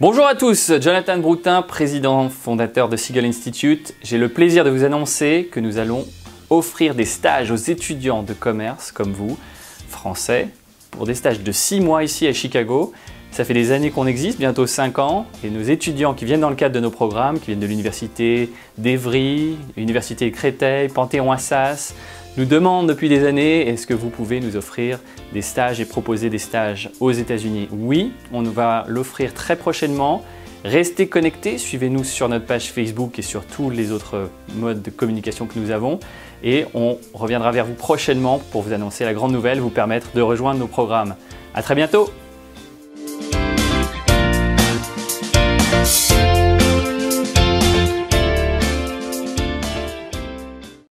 Bonjour à tous, Jonathan Broutin, président fondateur de Seagull Institute. J'ai le plaisir de vous annoncer que nous allons offrir des stages aux étudiants de commerce comme vous, français, pour des stages de 6 mois ici à Chicago. Ça fait des années qu'on existe, bientôt 5 ans, et nos étudiants qui viennent dans le cadre de nos programmes, qui viennent de l'université d'Evry, l'université Créteil, Panthéon-Assas, nous demandent depuis des années est-ce que vous pouvez nous offrir des stages et proposer des stages aux États-Unis? Oui, on va l'offrir très prochainement. Restez connectés, suivez-nous sur notre page Facebook et sur tous les autres modes de communication que nous avons. Et on reviendra vers vous prochainement pour vous annoncer la grande nouvelle, vous permettre de rejoindre nos programmes. À très bientôt